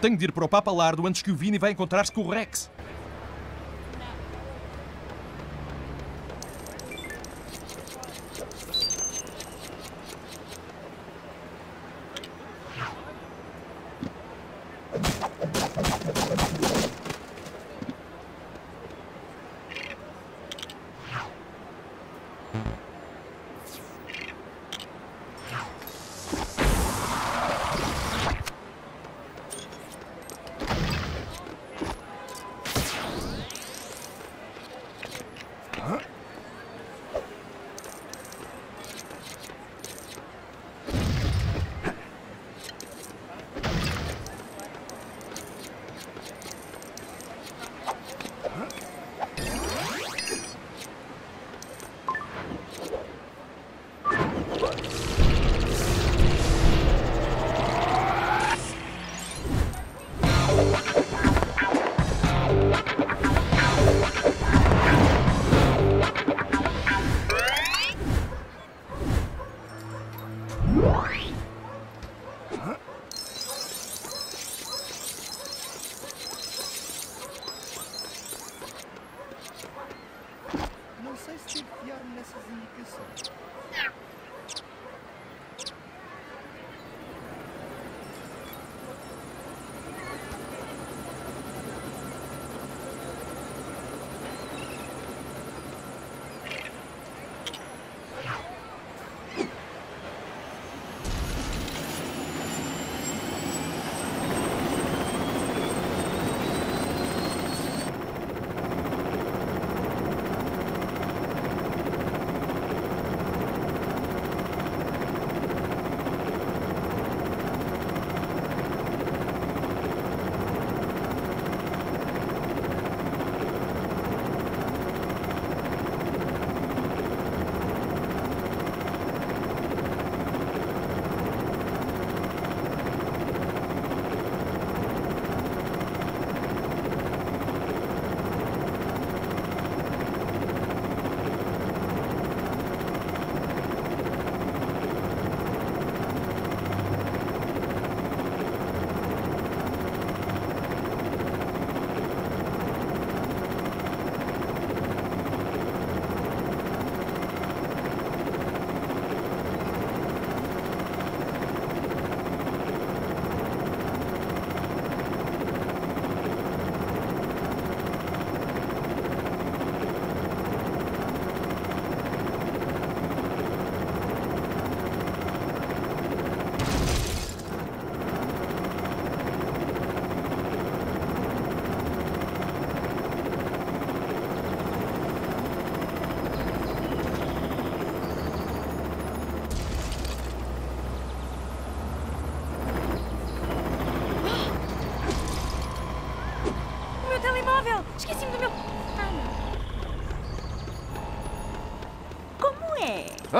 Tenho de ir para o Papa Lardo antes que o Vini vá encontrar-se com o Rex.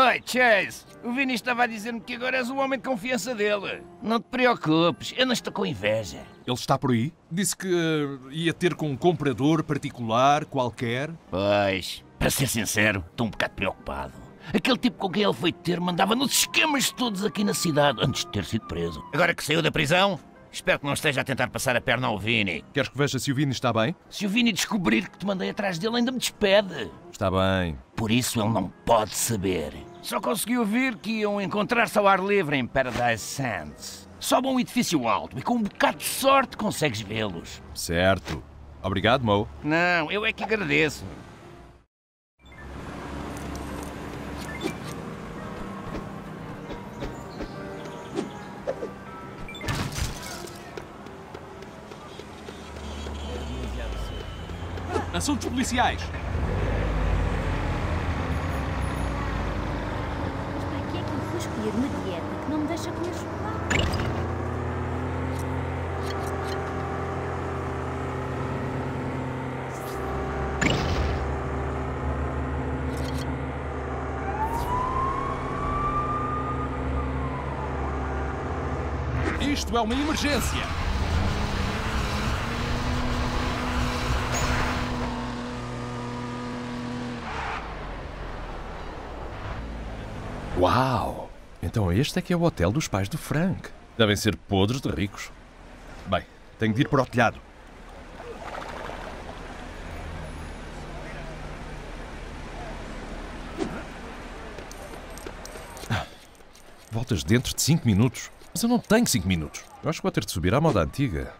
Oi, Chase! O Vini estava a dizer-me que agora és o homem de confiança dele. Não te preocupes, eu não estou com inveja. Ele está por aí? Disse que eh, ia ter com um comprador particular, qualquer. Pois, para ser sincero, estou um bocado preocupado. Aquele tipo com quem ele foi ter mandava nos esquemas todos aqui na cidade antes de ter sido preso. Agora que saiu da prisão, espero que não esteja a tentar passar a perna ao Vini. Queres que veja se o Vini está bem? Se o Vini descobrir que te mandei atrás dele, ainda me despede. Está bem. Por isso ele não pode saber. Só consegui ouvir que iam encontrar-se ao ar livre em Paradise Sands. Sobe um edifício alto e com um bocado de sorte consegues vê-los. Certo. Obrigado, Mo. Não, eu é que agradeço. Assuntos policiais. Mas para que é que eu fui escolher uma dieta que não me deixa comer chocolate? Isto é uma emergência. Uau! Então este é que é o hotel dos pais do Frank. Devem ser podres de ricos. Bem, tenho de ir para o telhado. Ah, Voltas dentro de 5 minutos. Mas eu não tenho 5 minutos. Eu acho que vou ter de subir à moda antiga.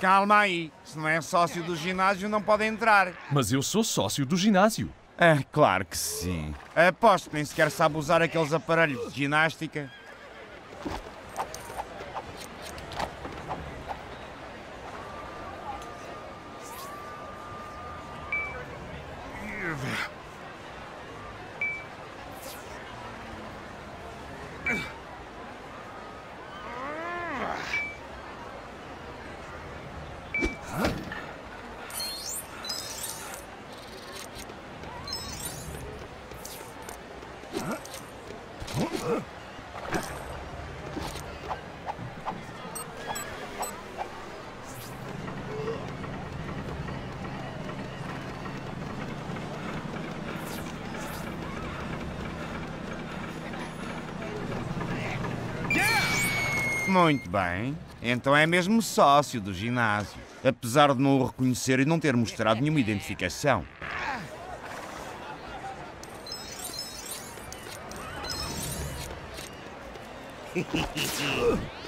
Calma aí, se não é sócio do ginásio não pode entrar. Mas eu sou sócio do ginásio. É, claro que sim. Aposto que nem sequer sabe usar aqueles aparelhos de ginástica. Muito bem. Então é mesmo sócio do ginásio. Apesar de não o reconhecer e não ter mostrado nenhuma identificação.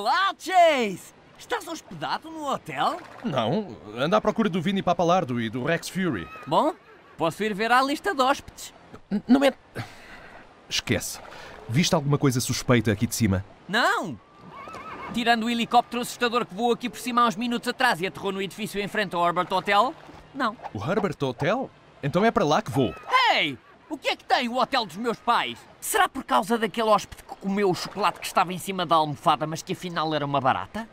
Olá, Chase! Estás hospedado no hotel? Não, anda à procura do Vini Papalardo e do Rex Fury. Bom, posso ir ver a lista de hóspedes. N- Não é. Esquece. Viste alguma coisa suspeita aqui de cima? Não! Tirando o helicóptero assustador que voou aqui por cima há uns minutos atrás e aterrou no edifício em frente ao Herbert Hotel, não. O Herbert Hotel? Então é para lá que vou. Ei! O que é que tem o hotel dos meus pais? Será por causa daquele hóspede que comeu o chocolate que estava em cima da almofada, mas que afinal era uma barata?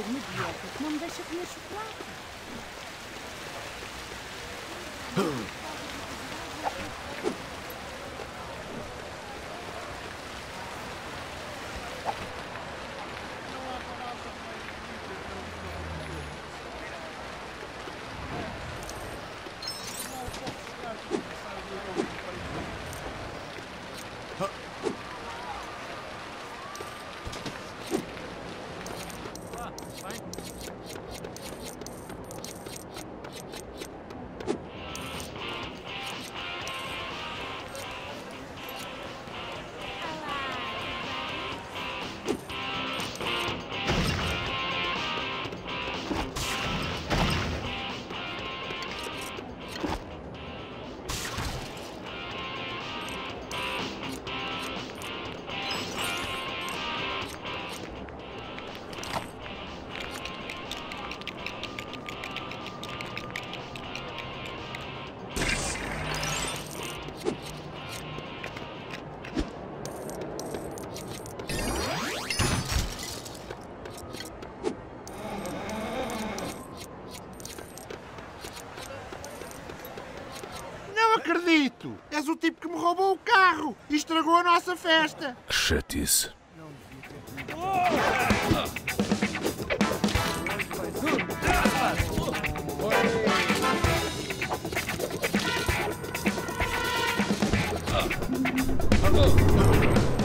pedir-me dieta que não me deixa comer chocolate. Shit is. Hello.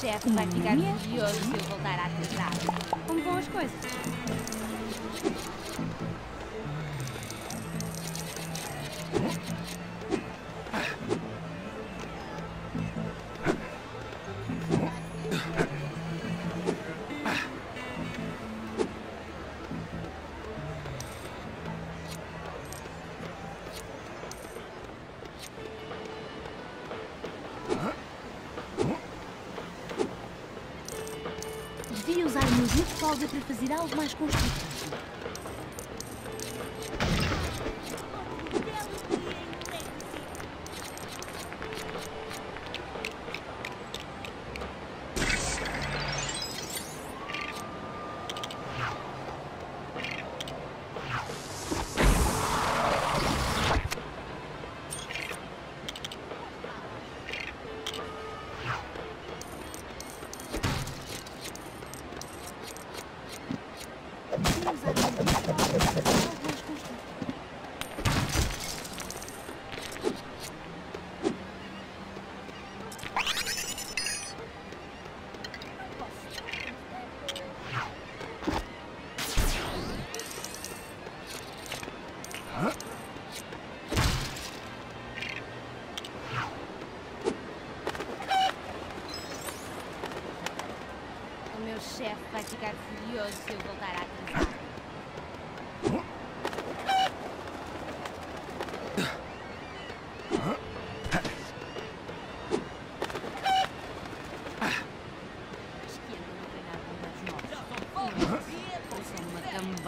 chefe vai ficar nervioso se eu voltar atrasado. irá os mais custos.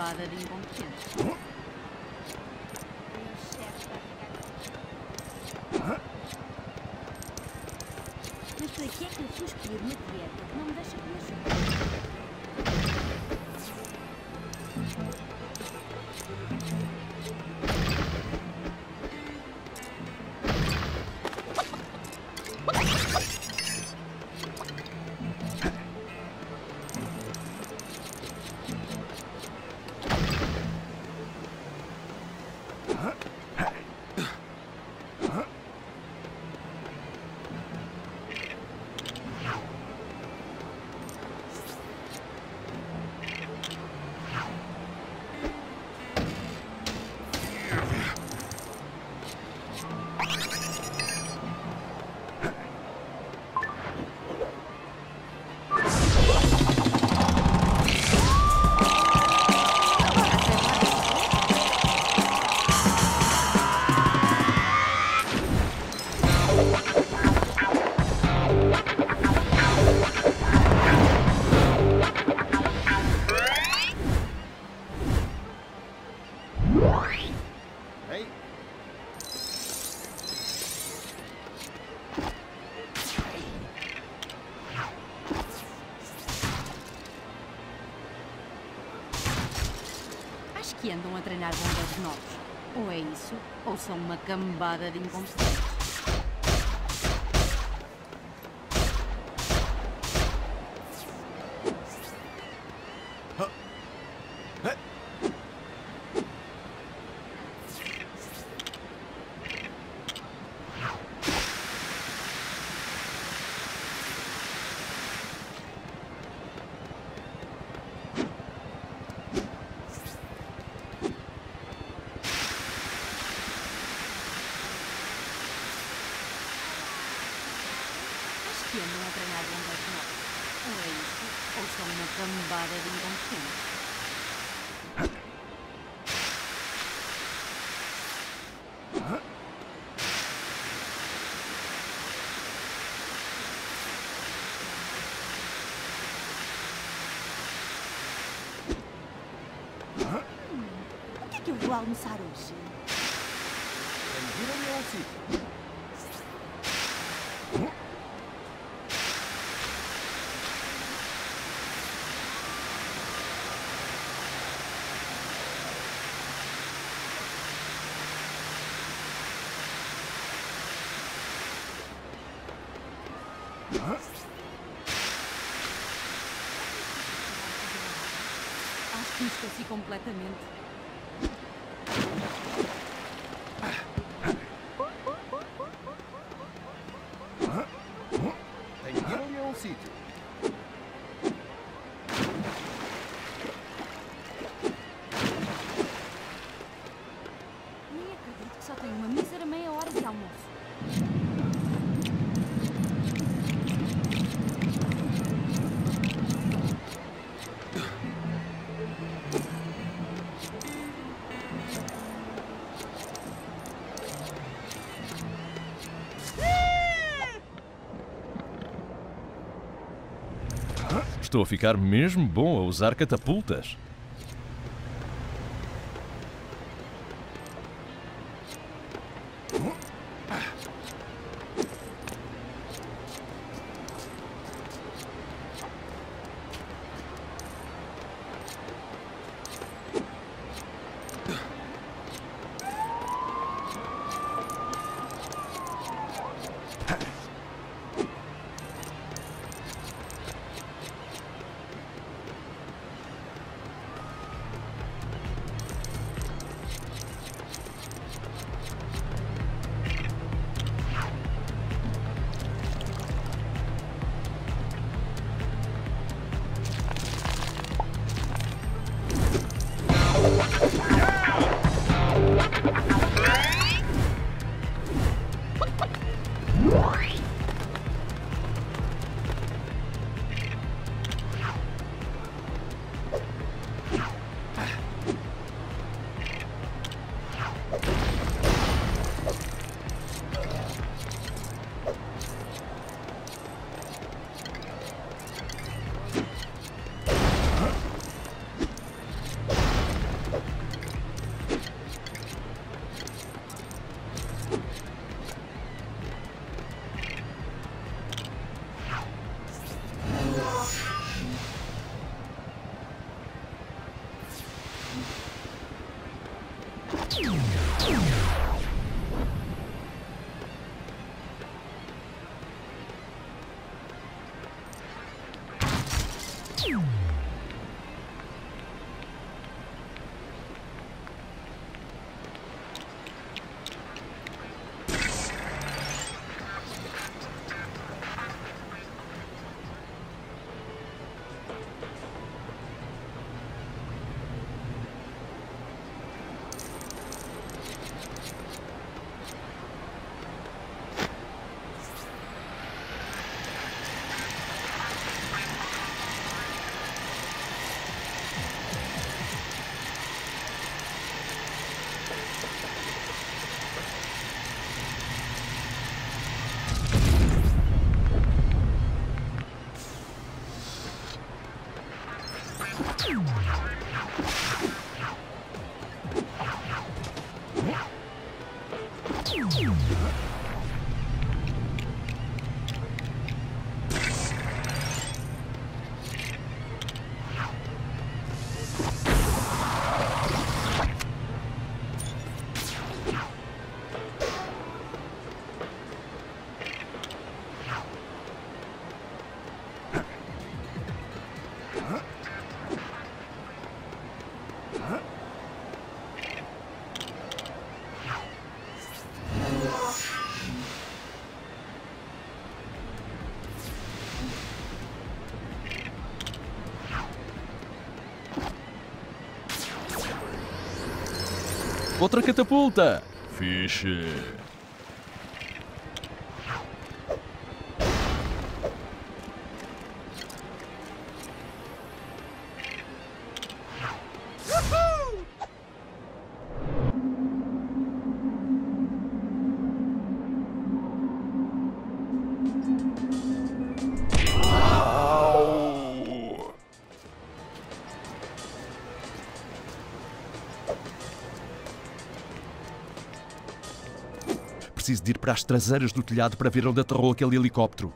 salada de incontinência. Mas para que é que eu fui escolher são uma cambada de incompetentes. almoçar hoje. completamente. Estou a ficar mesmo bom a usar catapultas. Thank you. Outra catapulta! Fixe! Para as traseiras do telhado para ver onde aterrou aquele helicóptero.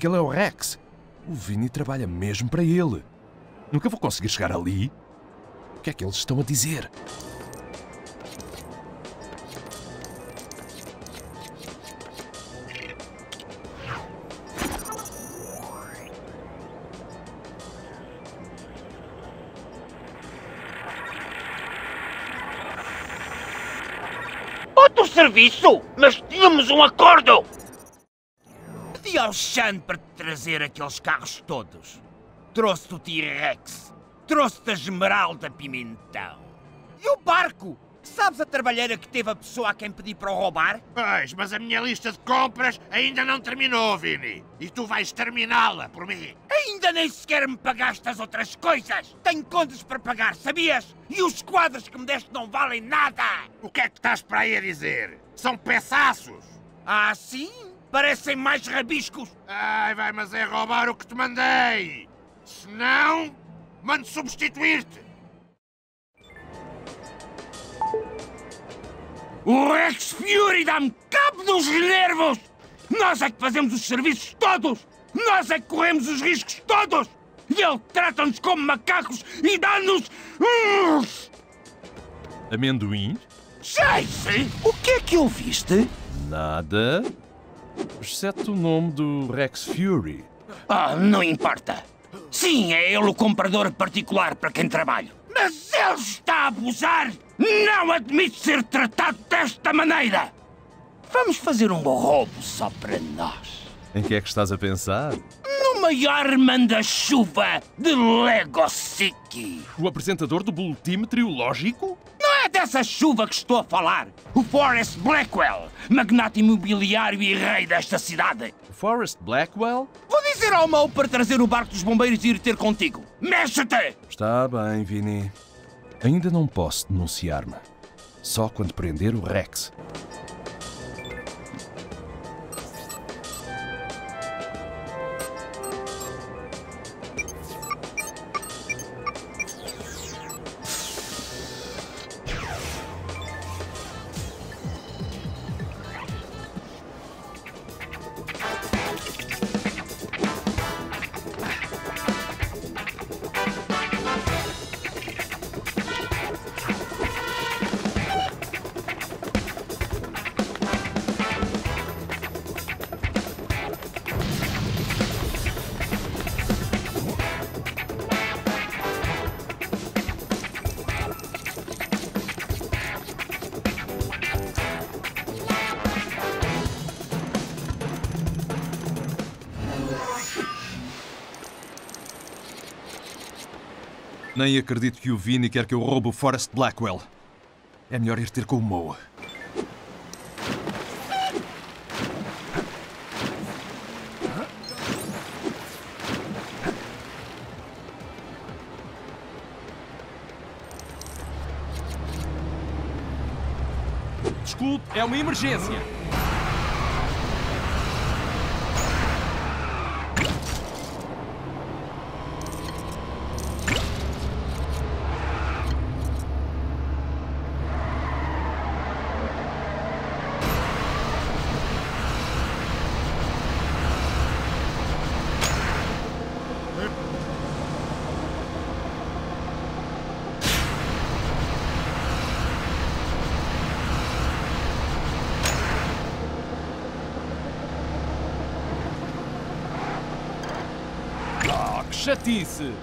Aquele é o Rex. O Vini trabalha mesmo para ele. Nunca vou conseguir chegar ali. O que é que eles estão a dizer? Outro serviço? Mas tínhamos um acordo! Xan para te trazer aqueles carros todos. Trouxe-te o T-Rex. Trouxe-te a Esmeralda Pimentão. E o barco? Sabes a trabalheira que teve a pessoa a quem pedi para o roubar? Pois, mas a minha lista de compras ainda não terminou, Vini. E tu vais terminá-la por mim. Ainda nem sequer me pagaste as outras coisas! Tenho contas para pagar, sabias? E os quadros que me deste não valem nada! O que é que estás para aí a dizer? São peçaços. Ah, sim? Parecem mais rabiscos! Ai, vai, mas é roubar o que te mandei. Se não, mando substituir-te. O Rex Fury dá-me cabo dos nervos! Nós é que fazemos os serviços todos! Nós é que corremos os riscos todos! E ele trata-nos como macacos e dá-nos. Amendoim? Jace! O que é que ouviste? Nada. Exceto o nome do Rex Fury. Ah, não importa. Sim, é ele o comprador particular para quem trabalho. Mas ele está a abusar! Não admite ser tratado desta maneira! Vamos fazer um roubo só para nós. Em que é que estás a pensar? No maior manda-chuva de Lego City. O apresentador do boletim meteorológico? Não dessa chuva que estou a falar. O Forrest Blackwell, magnata imobiliário e rei desta cidade. Forrest Blackwell? Vou dizer ao Mau para trazer o barco dos bombeiros e ir ter contigo. Mexe-te! Está bem, Vini. Ainda não posso denunciar-me. Só quando prender o Rex. Nem acredito que o Vini quer que eu roube o Forrest Blackwell. É melhor ir ter com o Moe. Desculpe, é uma emergência. Ah, que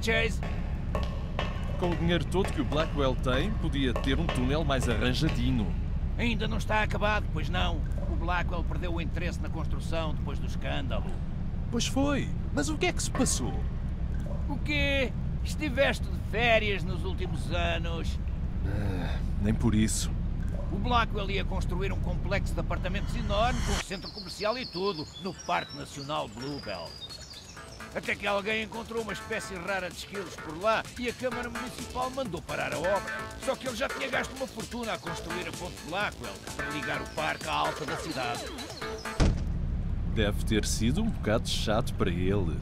Chase. Com o dinheiro todo que o Blackwell tem, podia ter um túnel mais arranjadinho. Ainda não está acabado, pois não. O Blackwell perdeu o interesse na construção depois do escândalo. Pois foi, mas o que é que se passou? O quê? Estiveste de férias nos últimos anos. Nem por isso. O Blackwell ia construir um complexo de apartamentos enorme com centro comercial e tudo, no Parque Nacional Bluebell. Até que alguém encontrou uma espécie rara de esquilos por lá e a Câmara Municipal mandou parar a obra. Só que ele já tinha gasto uma fortuna a construir a ponte Blackwell para ligar o parque à alta da cidade. Deve ter sido um bocado chato para ele.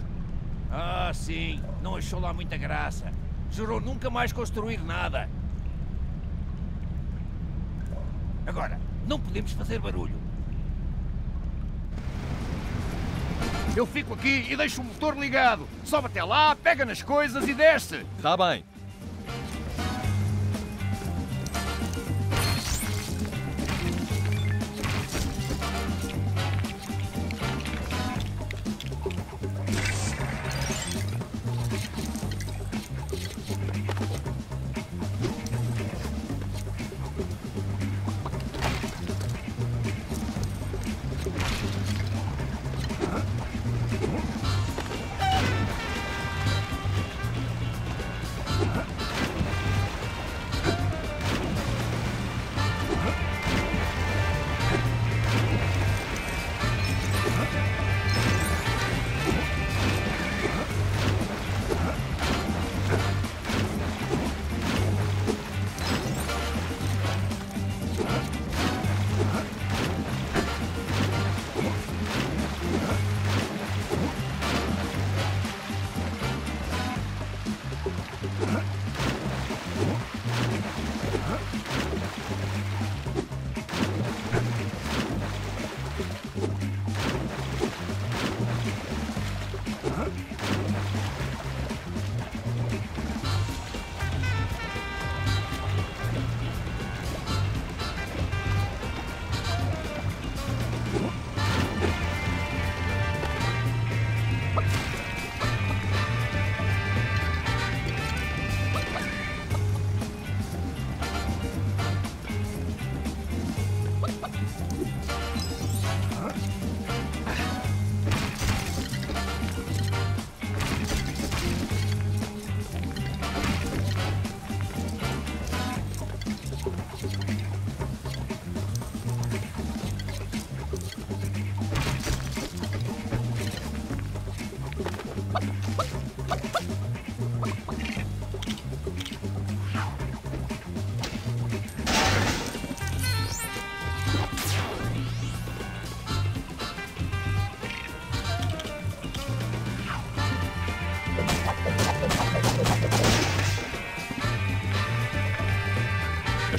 Ah, sim, não achou lá muita graça. Jurou nunca mais construir nada. Agora, não podemos fazer barulho. Eu fico aqui e deixo o motor ligado. Sobe até lá, pega nas coisas e desce. Tá bem.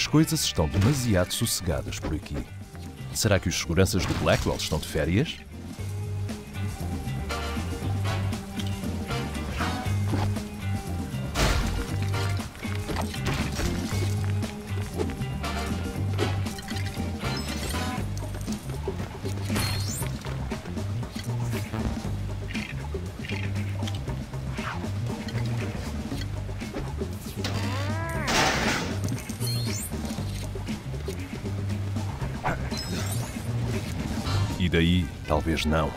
As coisas estão demasiado sossegadas por aqui. Será que os seguranças do Blackwell estão de férias? Não.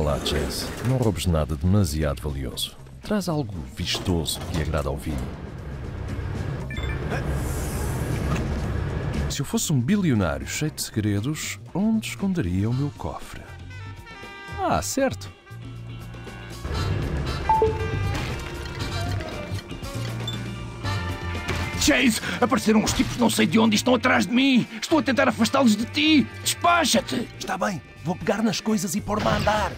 Vá lá, Chase. Não roubes nada demasiado valioso. Traz algo vistoso que agrada ao vinho. Se eu fosse um bilionário cheio de segredos, onde esconderia o meu cofre? Ah, certo. Chase, apareceram uns tipos não sei de onde e estão atrás de mim. Estou a tentar afastá-los de ti. Despacha-te. Está bem, vou pegar nas coisas e pôr-me a andar.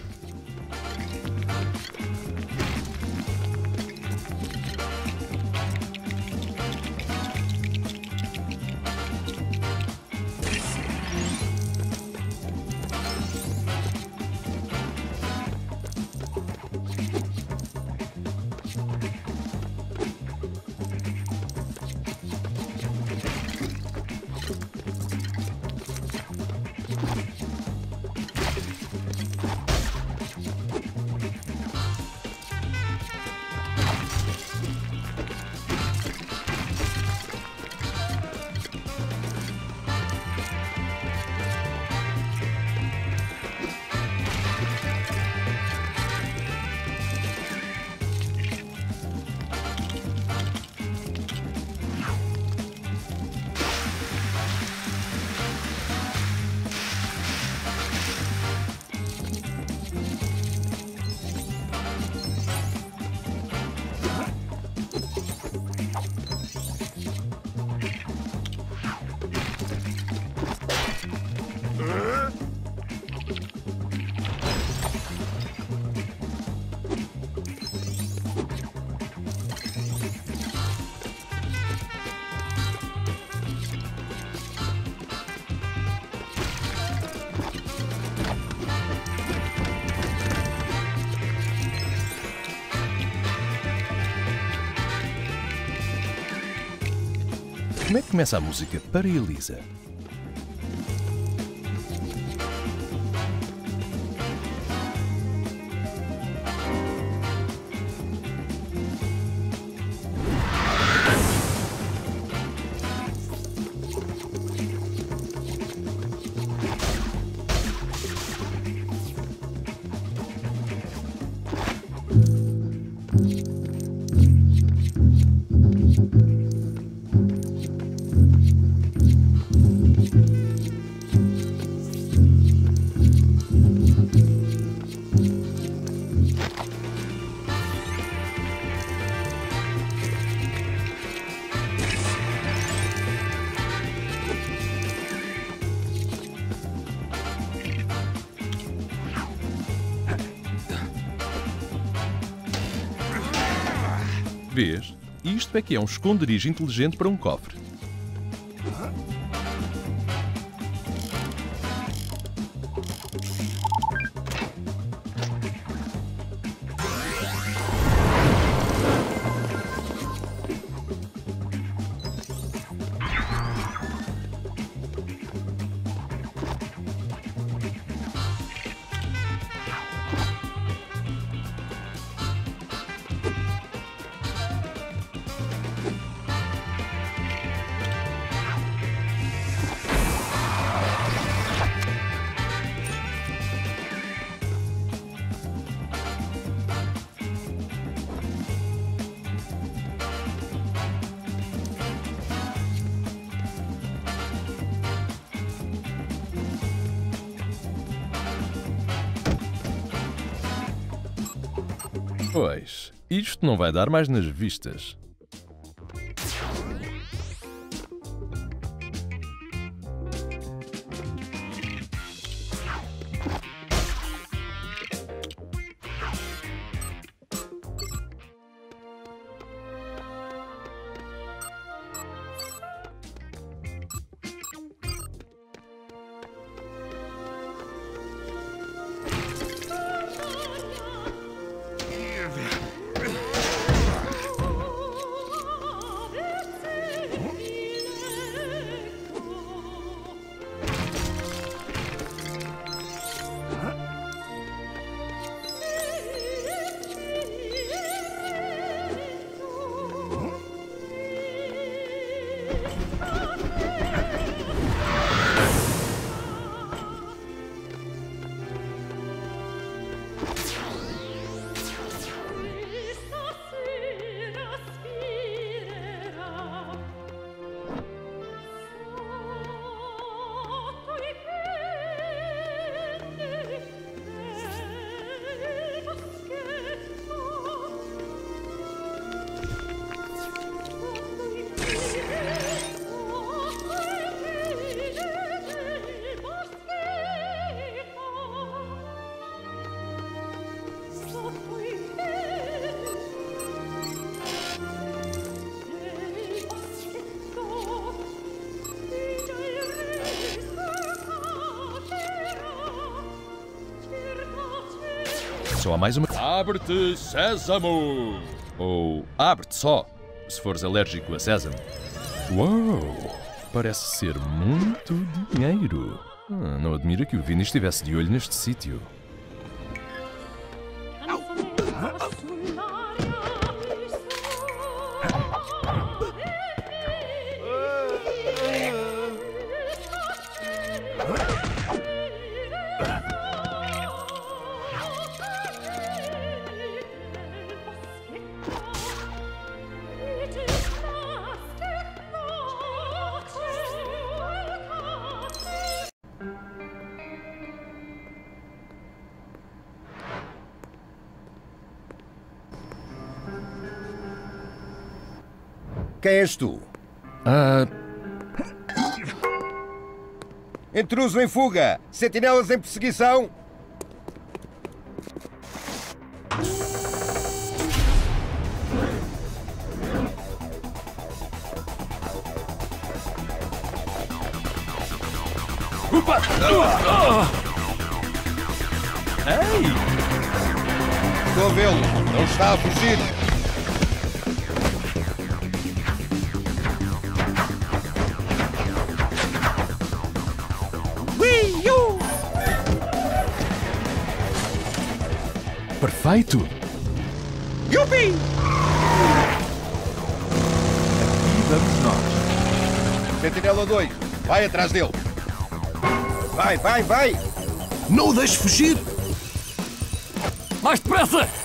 Como é que começa a música para Elisa? É que é um esconderijo inteligente para um cofre. Pois, isto não vai dar mais nas vistas. Só há mais uma. Abre-te, sésamo! Ou abre-te só, se fores alérgico a sésamo. Uau! Parece ser muito dinheiro. Ah, não admira que o Vini estivesse de olho neste sítio. És tu? Ah, Intruso em fuga! Sentinelas em perseguição! Estou a vê-lo! Não está a fugir! Perfeito! Yupi! E vamos nós. Sentinela 2, vai atrás dele! Vai, vai, vai! Não o deixes fugir! Mais depressa!